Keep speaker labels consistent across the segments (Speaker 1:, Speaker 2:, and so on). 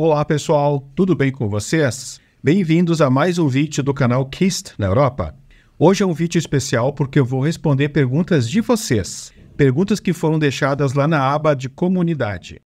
Speaker 1: Olá pessoal, tudo bem com vocês? Bem-vindos a mais um vídeo do canal KIST na Europa. Hoje é um vídeo especial porque eu vou responder perguntas de vocês, perguntas que foram deixadas lá na aba de comunidade.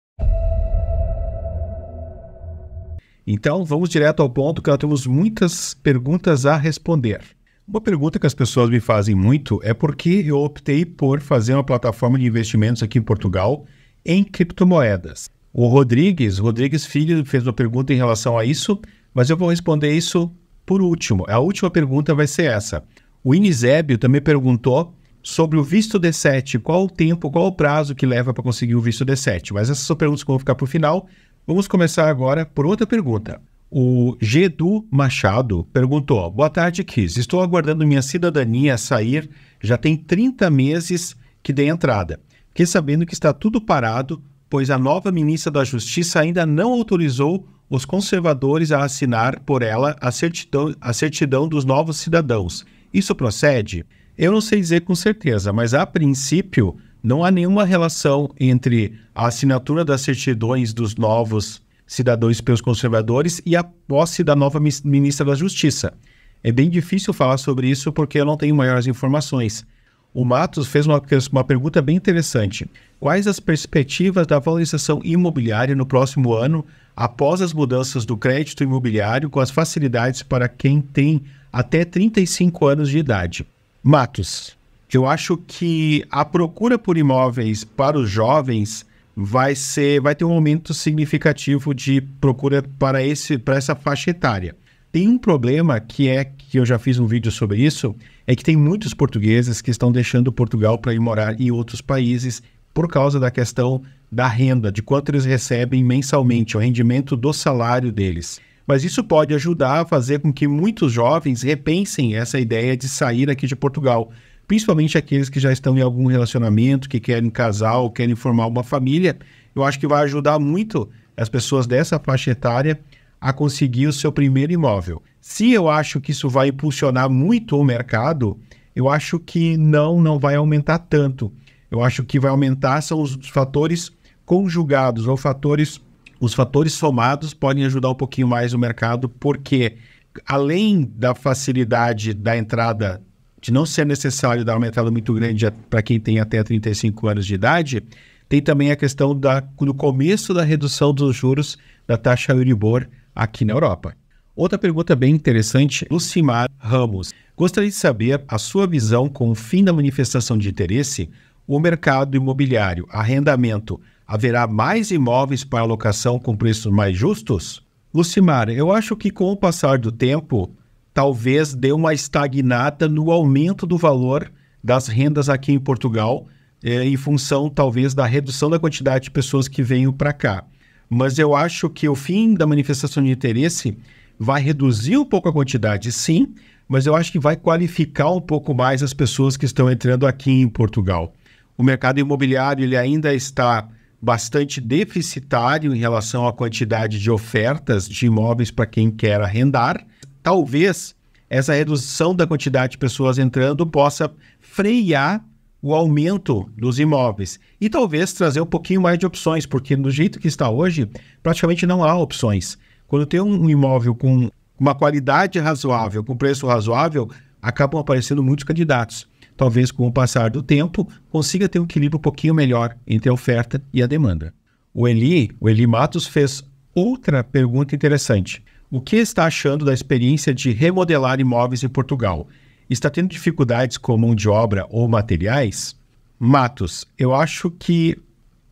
Speaker 1: Então vamos direto ao ponto que nós temos muitas perguntas a responder. Uma pergunta que as pessoas me fazem muito é por que eu optei por fazer uma plataforma de investimentos aqui em Portugal em criptomoedas. O Rodrigues, Rodrigues Filho, fez uma pergunta em relação a isso, mas eu vou responder isso por último. A última pergunta vai ser essa. O Inisébio também perguntou sobre o visto D7, qual o tempo, qual o prazo que leva para conseguir o visto D7. Mas essas são perguntas que vão ficar para o final. Vamos começar agora por outra pergunta. O Gedu Machado perguntou: Boa tarde, Kiss. Estou aguardando minha cidadania sair. Já tem 30 meses que dei entrada. Fiquei sabendo que está tudo parado pois a nova ministra da Justiça ainda não autorizou os conservadores a assinar por ela a certidão, a certidão dos novos cidadãos. Isso procede? Eu não sei dizer com certeza, mas a princípio não há nenhuma relação entre a assinatura das certidões dos novos cidadãos pelos conservadores e a posse da nova ministra da Justiça. É bem difícil falar sobre isso porque eu não tenho maiores informações. O Matos fez uma, uma pergunta bem interessante. Quais as perspectivas da valorização imobiliária no próximo ano após as mudanças do crédito imobiliário com as facilidades para quem tem até 35 anos de idade? Matos, eu acho que a procura por imóveis para os jovens vai ser vai ter um aumento significativo de procura para esse para essa faixa etária. Tem um problema que é que eu já fiz um vídeo sobre isso, é que tem muitos portugueses que estão deixando Portugal para ir morar em outros países por causa da questão da renda, de quanto eles recebem mensalmente, o rendimento do salário deles. Mas isso pode ajudar a fazer com que muitos jovens repensem essa ideia de sair aqui de Portugal, principalmente aqueles que já estão em algum relacionamento, que querem casar ou querem formar uma família. Eu acho que vai ajudar muito as pessoas dessa faixa etária a conseguir o seu primeiro imóvel. Se eu acho que isso vai impulsionar muito o mercado, eu acho que não, não vai aumentar tanto. Eu acho que vai aumentar são os fatores conjugados ou fatores os fatores somados podem ajudar um pouquinho mais o mercado, porque além da facilidade da entrada, de não ser necessário dar uma entrada muito grande para quem tem até 35 anos de idade, tem também a questão da, do começo da redução dos juros da taxa Euribor aqui na Europa. Outra pergunta bem interessante, Lucimar Ramos. Gostaria de saber a sua visão com o fim da manifestação de interesse, o mercado imobiliário, arrendamento, haverá mais imóveis para alocação com preços mais justos? Lucimar, eu acho que com o passar do tempo, talvez dê uma estagnada no aumento do valor das rendas aqui em Portugal, eh, em função talvez da redução da quantidade de pessoas que venham para cá mas eu acho que o fim da manifestação de interesse vai reduzir um pouco a quantidade, sim, mas eu acho que vai qualificar um pouco mais as pessoas que estão entrando aqui em Portugal. O mercado imobiliário ele ainda está bastante deficitário em relação à quantidade de ofertas de imóveis para quem quer arrendar. Talvez essa redução da quantidade de pessoas entrando possa frear o aumento dos imóveis e talvez trazer um pouquinho mais de opções, porque do jeito que está hoje, praticamente não há opções. Quando tem um imóvel com uma qualidade razoável, com preço razoável, acabam aparecendo muitos candidatos. Talvez com o passar do tempo consiga ter um equilíbrio um pouquinho melhor entre a oferta e a demanda. O Eli, o Eli Matos fez outra pergunta interessante. O que está achando da experiência de remodelar imóveis em Portugal? Está tendo dificuldades com mão de obra ou materiais? Matos, eu acho que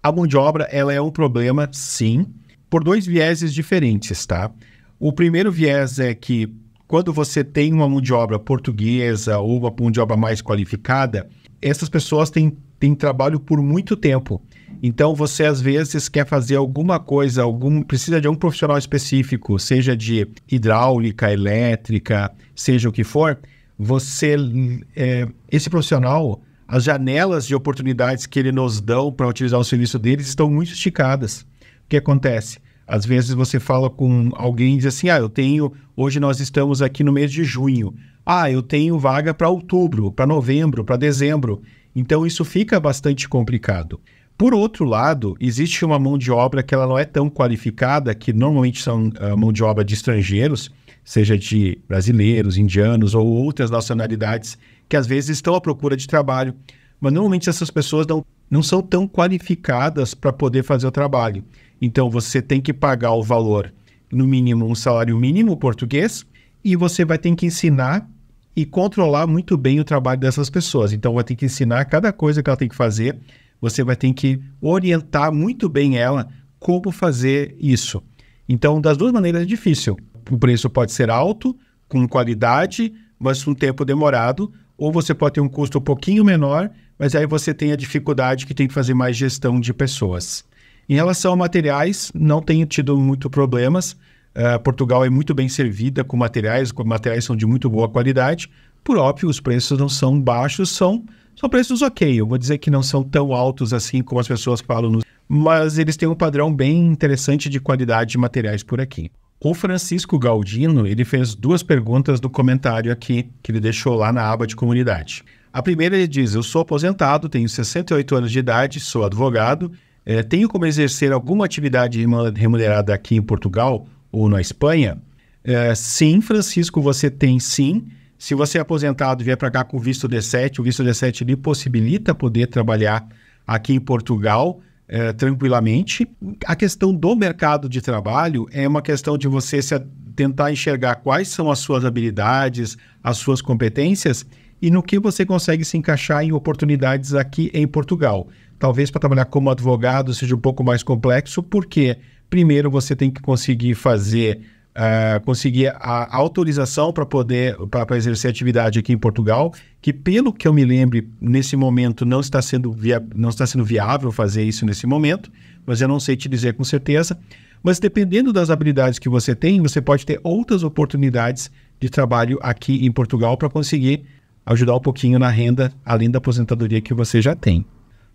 Speaker 1: a mão de obra ela é um problema, sim, por dois vieses diferentes, tá? O primeiro viés é que quando você tem uma mão de obra portuguesa ou uma mão de obra mais qualificada, essas pessoas têm, têm trabalho por muito tempo. Então você às vezes quer fazer alguma coisa, algum precisa de algum profissional específico, seja de hidráulica, elétrica, seja o que for, você, é, esse profissional, as janelas de oportunidades que ele nos dão para utilizar o serviço deles estão muito esticadas. O que acontece? Às vezes você fala com alguém e diz assim: Ah, eu tenho. Hoje nós estamos aqui no mês de junho. Ah, eu tenho vaga para outubro, para novembro, para dezembro. Então isso fica bastante complicado. Por outro lado, existe uma mão de obra que ela não é tão qualificada, que normalmente são uh, mão de obra de estrangeiros, seja de brasileiros, indianos ou outras nacionalidades, que às vezes estão à procura de trabalho. Mas normalmente essas pessoas não, não são tão qualificadas para poder fazer o trabalho. Então você tem que pagar o valor, no mínimo um salário mínimo português, e você vai ter que ensinar e controlar muito bem o trabalho dessas pessoas. Então vai ter que ensinar cada coisa que ela tem que fazer você vai ter que orientar muito bem ela como fazer isso. Então, das duas maneiras é difícil. O preço pode ser alto, com qualidade, mas um tempo demorado, ou você pode ter um custo um pouquinho menor, mas aí você tem a dificuldade que tem que fazer mais gestão de pessoas. Em relação a materiais, não tenho tido muito problemas. Uh, Portugal é muito bem servida com materiais, com materiais são de muito boa qualidade. Por óbvio, os preços não são baixos, são são preços ok. Eu vou dizer que não são tão altos assim como as pessoas falam, no... mas eles têm um padrão bem interessante de qualidade de materiais por aqui. O Francisco Galdino, ele fez duas perguntas do comentário aqui, que ele deixou lá na aba de comunidade. A primeira ele diz, eu sou aposentado, tenho 68 anos de idade, sou advogado, é, tenho como exercer alguma atividade remunerada aqui em Portugal ou na Espanha? É, sim, Francisco, você tem sim. Se você é aposentado e vier para cá com visto D7, o visto D7 lhe possibilita poder trabalhar aqui em Portugal é, tranquilamente. A questão do mercado de trabalho é uma questão de você se, tentar enxergar quais são as suas habilidades, as suas competências e no que você consegue se encaixar em oportunidades aqui em Portugal. Talvez para trabalhar como advogado seja um pouco mais complexo, porque primeiro você tem que conseguir fazer uh, conseguir a autorização para poder para exercer atividade aqui em Portugal, que pelo que eu me lembre nesse momento não está sendo via, não está sendo viável fazer isso nesse momento, mas eu não sei te dizer com certeza. Mas dependendo das habilidades que você tem, você pode ter outras oportunidades de trabalho aqui em Portugal para conseguir ajudar um pouquinho na renda, além da aposentadoria que você já tem.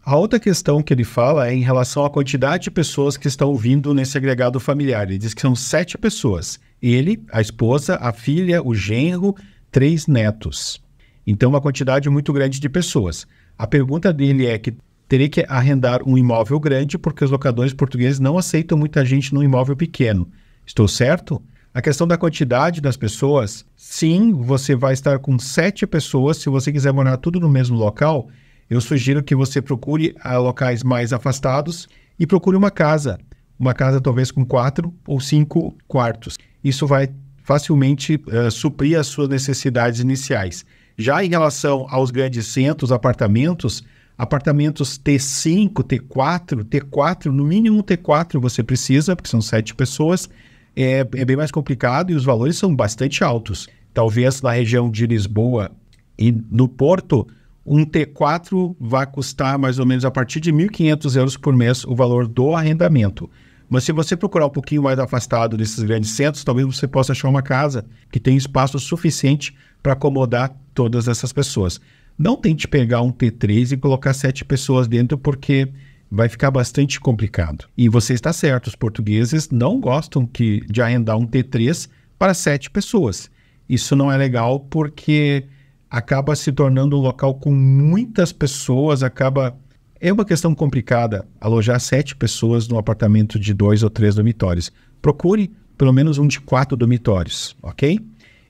Speaker 1: A outra questão que ele fala é em relação à quantidade de pessoas que estão vindo nesse agregado familiar. Ele diz que são sete pessoas. Ele, a esposa, a filha, o genro, três netos. Então, uma quantidade muito grande de pessoas. A pergunta dele é que teria que arrendar um imóvel grande porque os locadores portugueses não aceitam muita gente num imóvel pequeno. Estou certo? A questão da quantidade das pessoas, sim, você vai estar com sete pessoas. Se você quiser morar tudo no mesmo local, eu sugiro que você procure a locais mais afastados e procure uma casa. Uma casa talvez com quatro ou cinco quartos. Isso vai facilmente uh, suprir as suas necessidades iniciais. Já em relação aos grandes centros, apartamentos, apartamentos T5, T4, T4, no mínimo um T4 você precisa, porque são sete pessoas, é, é bem mais complicado e os valores são bastante altos. Talvez na região de Lisboa e no Porto, um T4 vai custar mais ou menos a partir de 1.500 euros por mês o valor do arrendamento. Mas se você procurar um pouquinho mais afastado desses grandes centros, talvez você possa achar uma casa que tem espaço suficiente para acomodar todas essas pessoas. Não tente pegar um T3 e colocar sete pessoas dentro, porque vai ficar bastante complicado. E você está certo, os portugueses não gostam que, de arrendar um T3 para sete pessoas. Isso não é legal porque acaba se tornando um local com muitas pessoas, acaba. É uma questão complicada alojar sete pessoas num apartamento de dois ou três dormitórios. Procure pelo menos um de quatro dormitórios, ok?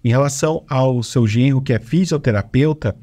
Speaker 1: Em relação ao seu genro, que é fisioterapeuta,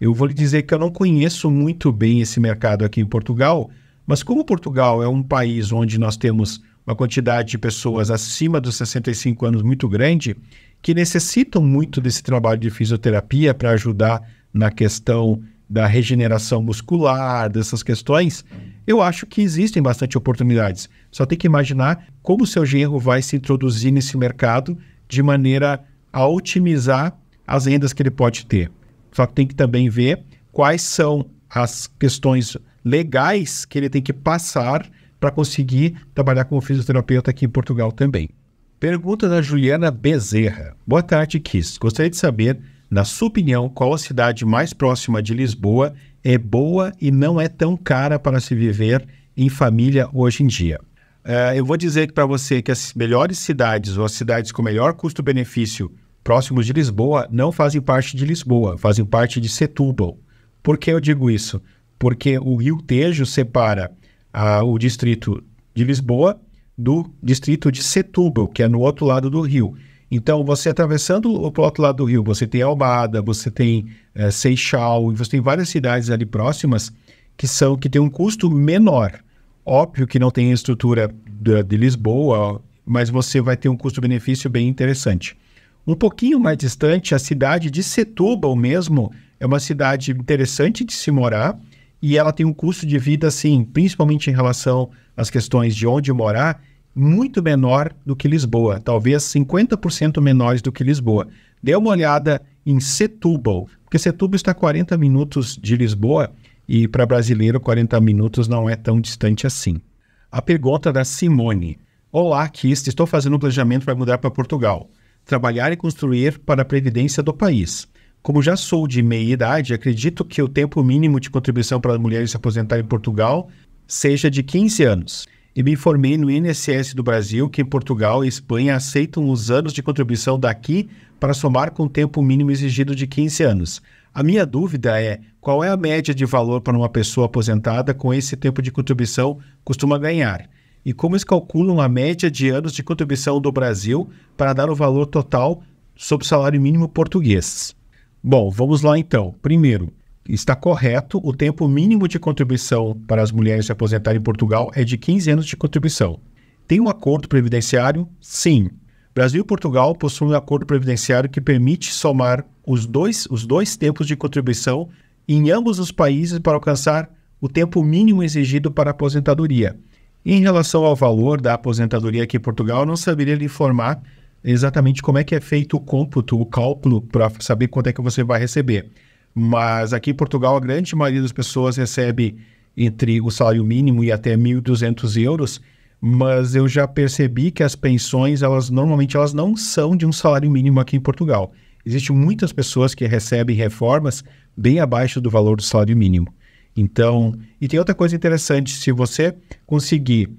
Speaker 1: eu vou lhe dizer que eu não conheço muito bem esse mercado aqui em Portugal, mas como Portugal é um país onde nós temos uma quantidade de pessoas acima dos 65 anos muito grande, que necessitam muito desse trabalho de fisioterapia para ajudar na questão da regeneração muscular, dessas questões, eu acho que existem bastante oportunidades. Só tem que imaginar como o seu genro vai se introduzir nesse mercado de maneira a otimizar as rendas que ele pode ter. Só que tem que também ver quais são as questões legais que ele tem que passar para conseguir trabalhar como fisioterapeuta aqui em Portugal também. Pergunta da Juliana Bezerra. Boa tarde, Kiss. Gostaria de saber, na sua opinião, qual a cidade mais próxima de Lisboa é boa e não é tão cara para se viver em família hoje em dia? Uh, eu vou dizer para você que as melhores cidades ou as cidades com melhor custo-benefício próximos de Lisboa não fazem parte de Lisboa, fazem parte de Setúbal. Por que eu digo isso? Porque o Rio Tejo separa a, o distrito de Lisboa do distrito de Setúbal, que é no outro lado do rio. Então, você atravessando o outro lado do rio, você tem Almada, você tem é, Seixal, e você tem várias cidades ali próximas que são que têm um custo menor. Óbvio que não tem a estrutura de, de Lisboa, mas você vai ter um custo-benefício bem interessante. Um pouquinho mais distante, a cidade de Setúbal mesmo é uma cidade interessante de se morar e ela tem um custo de vida, assim, principalmente em relação às questões de onde morar, muito menor do que Lisboa, talvez 50% menores do que Lisboa. Dê uma olhada em Setúbal, porque Setúbal está a 40 minutos de Lisboa e para brasileiro 40 minutos não é tão distante assim. A pergunta da Simone. Olá, Kist, estou fazendo um planejamento para mudar para Portugal. Trabalhar e construir para a previdência do país. Como já sou de meia idade, acredito que o tempo mínimo de contribuição para mulheres se aposentar em Portugal seja de 15 anos e me informei no INSS do Brasil que em Portugal e Espanha aceitam os anos de contribuição daqui para somar com o tempo mínimo exigido de 15 anos. A minha dúvida é qual é a média de valor para uma pessoa aposentada com esse tempo de contribuição costuma ganhar? E como eles calculam a média de anos de contribuição do Brasil para dar o valor total sobre o salário mínimo português? Bom, vamos lá então. Primeiro, está correto, o tempo mínimo de contribuição para as mulheres se aposentarem em Portugal é de 15 anos de contribuição. Tem um acordo previdenciário? Sim. Brasil e Portugal possuem um acordo previdenciário que permite somar os dois, os dois tempos de contribuição em ambos os países para alcançar o tempo mínimo exigido para a aposentadoria. Em relação ao valor da aposentadoria aqui em Portugal, não saberia lhe informar exatamente como é que é feito o cômputo, o cálculo, para saber quanto é que você vai receber. Mas aqui em Portugal, a grande maioria das pessoas recebe entre o salário mínimo e até 1.200 euros, mas eu já percebi que as pensões, elas normalmente elas não são de um salário mínimo aqui em Portugal. Existem muitas pessoas que recebem reformas bem abaixo do valor do salário mínimo. Então, e tem outra coisa interessante, se você conseguir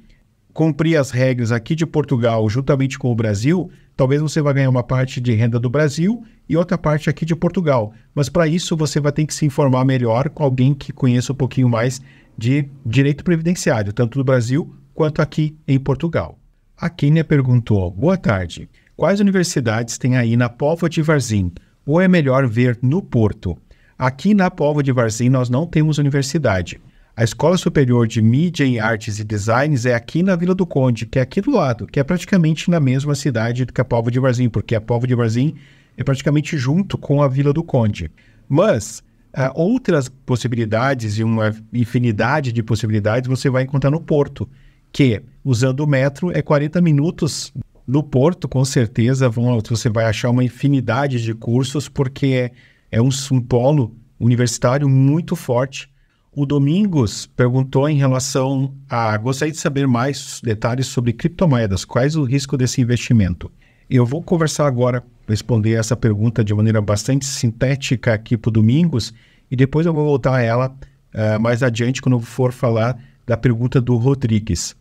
Speaker 1: cumprir as regras aqui de Portugal juntamente com o Brasil, talvez você vai ganhar uma parte de renda do Brasil e outra parte aqui de Portugal. Mas para isso você vai ter que se informar melhor com alguém que conheça um pouquinho mais de direito previdenciário, tanto do Brasil quanto aqui em Portugal. A Kênia perguntou: Boa tarde. Quais universidades tem aí na Póvoa de Varzim? Ou é melhor ver no Porto? Aqui na Póvoa de Varzim nós não temos universidade. A Escola Superior de Mídia e Artes e Designs é aqui na Vila do Conde, que é aqui do lado, que é praticamente na mesma cidade que a Póvoa de Varzim, porque a Póvoa de Varzim é praticamente junto com a Vila do Conde. Mas uh, outras possibilidades e uma infinidade de possibilidades você vai encontrar no Porto, que usando o metro é 40 minutos no Porto, com certeza vão, você vai achar uma infinidade de cursos, porque é, é um, um polo universitário muito forte o Domingos perguntou em relação a. Gostaria de saber mais detalhes sobre criptomoedas. Quais o risco desse investimento? Eu vou conversar agora, responder essa pergunta de maneira bastante sintética aqui para o Domingos, e depois eu vou voltar a ela uh, mais adiante quando for falar da pergunta do Rodrigues.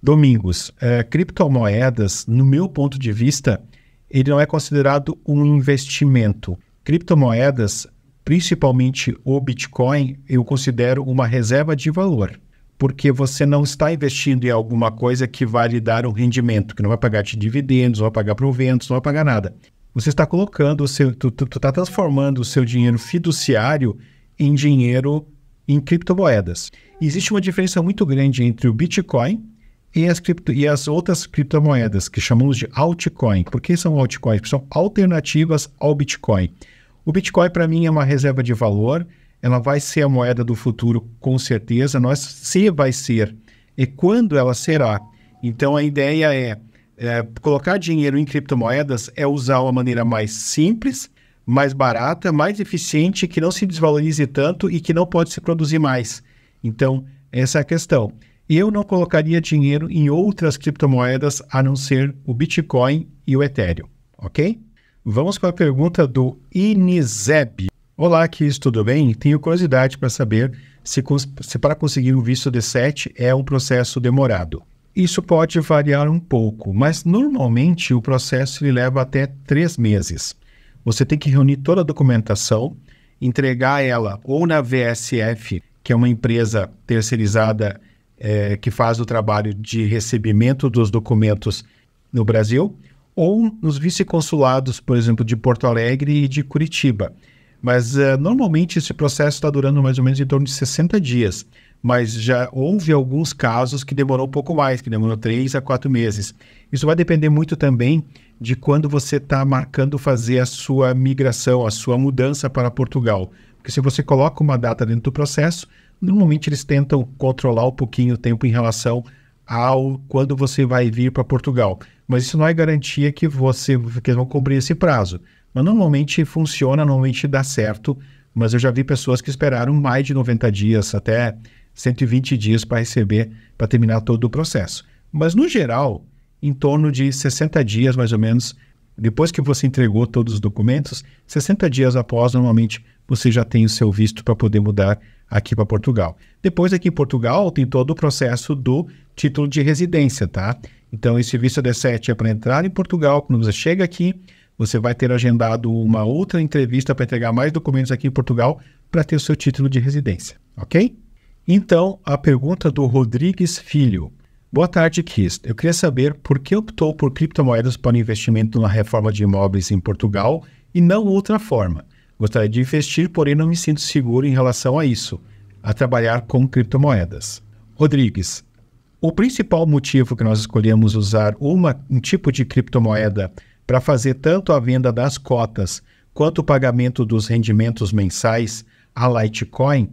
Speaker 1: Domingos, uh, criptomoedas, no meu ponto de vista, ele não é considerado um investimento. Criptomoedas principalmente o Bitcoin, eu considero uma reserva de valor, porque você não está investindo em alguma coisa que vai lhe dar um rendimento, que não vai pagar de dividendos, não vai pagar proventos, não vai pagar nada. Você está colocando tu, está transformando o seu dinheiro fiduciário em dinheiro em criptomoedas. Existe uma diferença muito grande entre o Bitcoin e as, cripto, e as outras criptomoedas, que chamamos de altcoin. Por que são altcoins? Porque são alternativas ao Bitcoin. O Bitcoin, para mim, é uma reserva de valor. Ela vai ser a moeda do futuro, com certeza. Nós se vai ser e quando ela será. Então, a ideia é, é colocar dinheiro em criptomoedas é usar uma maneira mais simples, mais barata, mais eficiente, que não se desvalorize tanto e que não pode se produzir mais. Então, essa é a questão. Eu não colocaria dinheiro em outras criptomoedas a não ser o Bitcoin e o Ethereum, ok? Vamos para a pergunta do Inizeb. Olá, Kiss, tudo bem? Tenho curiosidade para saber se, se para conseguir um visto D7 é um processo demorado. Isso pode variar um pouco, mas normalmente o processo ele leva até três meses. Você tem que reunir toda a documentação, entregar ela ou na VSF, que é uma empresa terceirizada é, que faz o trabalho de recebimento dos documentos no Brasil, ou nos vice-consulados, por exemplo, de Porto Alegre e de Curitiba. Mas uh, normalmente esse processo está durando mais ou menos em torno de 60 dias. Mas já houve alguns casos que demorou um pouco mais, que demorou 3 a 4 meses. Isso vai depender muito também de quando você está marcando fazer a sua migração, a sua mudança para Portugal. Porque se você coloca uma data dentro do processo, normalmente eles tentam controlar um pouquinho o tempo em relação ao quando você vai vir para Portugal. Mas isso não é garantia que você que vão cumprir esse prazo. Mas normalmente funciona, normalmente dá certo. Mas eu já vi pessoas que esperaram mais de 90 dias, até 120 dias para receber, para terminar todo o processo. Mas no geral, em torno de 60 dias mais ou menos, depois que você entregou todos os documentos, 60 dias após, normalmente você já tem o seu visto para poder mudar aqui para Portugal. Depois, aqui em Portugal, tem todo o processo do título de residência, tá? Então, esse visto D7 é para entrar em Portugal. Quando você chega aqui, você vai ter agendado uma outra entrevista para entregar mais documentos aqui em Portugal para ter o seu título de residência, ok? Então, a pergunta do Rodrigues Filho. Boa tarde, Kist. Eu queria saber por que optou por criptomoedas para investimento na reforma de imóveis em Portugal e não outra forma. Gostaria de investir, porém não me sinto seguro em relação a isso, a trabalhar com criptomoedas. Rodrigues, o principal motivo que nós escolhemos usar uma, um tipo de criptomoeda para fazer tanto a venda das cotas quanto o pagamento dos rendimentos mensais, a Litecoin,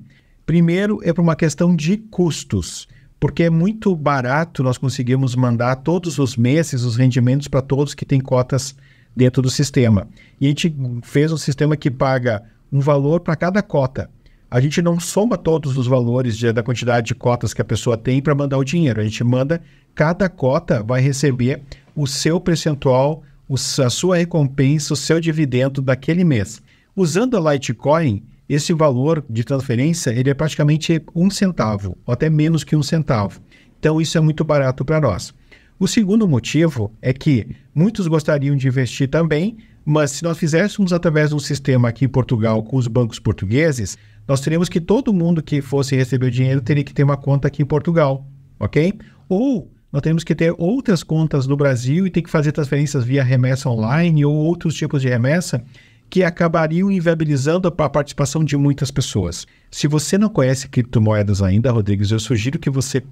Speaker 1: primeiro é por uma questão de custos, porque é muito barato nós conseguimos mandar todos os meses os rendimentos para todos que têm cotas dentro do sistema. E a gente fez um sistema que paga um valor para cada cota. A gente não soma todos os valores de, da quantidade de cotas que a pessoa tem para mandar o dinheiro. A gente manda, cada cota vai receber o seu percentual, o, a sua recompensa, o seu dividendo daquele mês. Usando a Litecoin, esse valor de transferência ele é praticamente um centavo, ou até menos que um centavo. Então, isso é muito barato para nós. O segundo motivo é que muitos gostariam de investir também, mas se nós fizéssemos através de um sistema aqui em Portugal com os bancos portugueses, nós teríamos que todo mundo que fosse receber o dinheiro teria que ter uma conta aqui em Portugal, ok? Ou nós temos que ter outras contas no Brasil e ter que fazer transferências via remessa online ou outros tipos de remessa que acabariam inviabilizando a participação de muitas pessoas. Se você não conhece criptomoedas ainda, Rodrigues, eu sugiro que você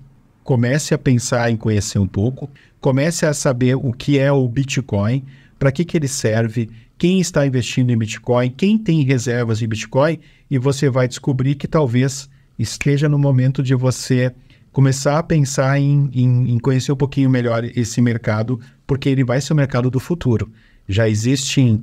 Speaker 1: comece a pensar em conhecer um pouco, comece a saber o que é o Bitcoin, para que, que ele serve, quem está investindo em Bitcoin, quem tem reservas em Bitcoin, e você vai descobrir que talvez esteja no momento de você começar a pensar em, em, em conhecer um pouquinho melhor esse mercado, porque ele vai ser o mercado do futuro. Já existe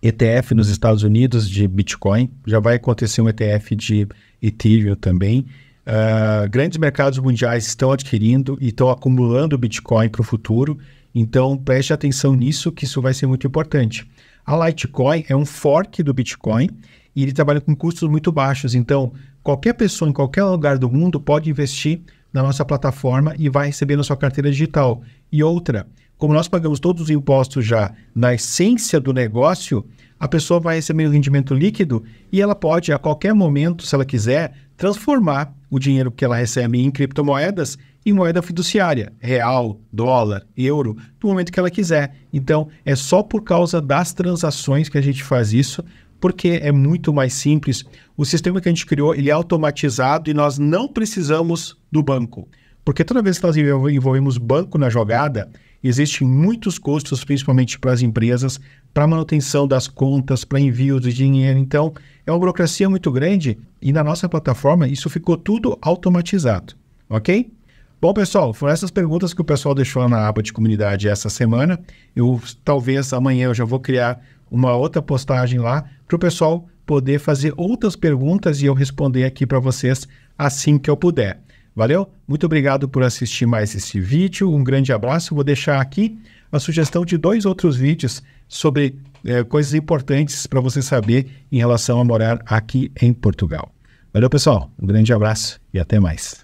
Speaker 1: ETF nos Estados Unidos de Bitcoin, já vai acontecer um ETF de Ethereum também. Uh, grandes mercados mundiais estão adquirindo e estão acumulando Bitcoin para o futuro, então preste atenção nisso, que isso vai ser muito importante. A Litecoin é um fork do Bitcoin e ele trabalha com custos muito baixos, então qualquer pessoa em qualquer lugar do mundo pode investir na nossa plataforma e vai receber na sua carteira digital. E outra, como nós pagamos todos os impostos já na essência do negócio, a pessoa vai receber um rendimento líquido e ela pode, a qualquer momento, se ela quiser, transformar o dinheiro que ela recebe em criptomoedas em moeda fiduciária, real, dólar, euro, no momento que ela quiser. Então, é só por causa das transações que a gente faz isso, porque é muito mais simples. O sistema que a gente criou, ele é automatizado e nós não precisamos do banco. Porque toda vez que nós envolvemos banco na jogada, existem muitos custos, principalmente para as empresas, para manutenção das contas, para envio de dinheiro. Então, é uma burocracia muito grande e na nossa plataforma isso ficou tudo automatizado, ok? Bom, pessoal, foram essas perguntas que o pessoal deixou na aba de comunidade essa semana. Eu talvez amanhã eu já vou criar uma outra postagem lá para o pessoal poder fazer outras perguntas e eu responder aqui para vocês assim que eu puder. Valeu? Muito obrigado por assistir mais esse vídeo. Um grande abraço. Vou deixar aqui a sugestão de dois outros vídeos sobre é, coisas importantes para você saber em relação a morar aqui em Portugal. Valeu, pessoal. Um grande abraço e até mais.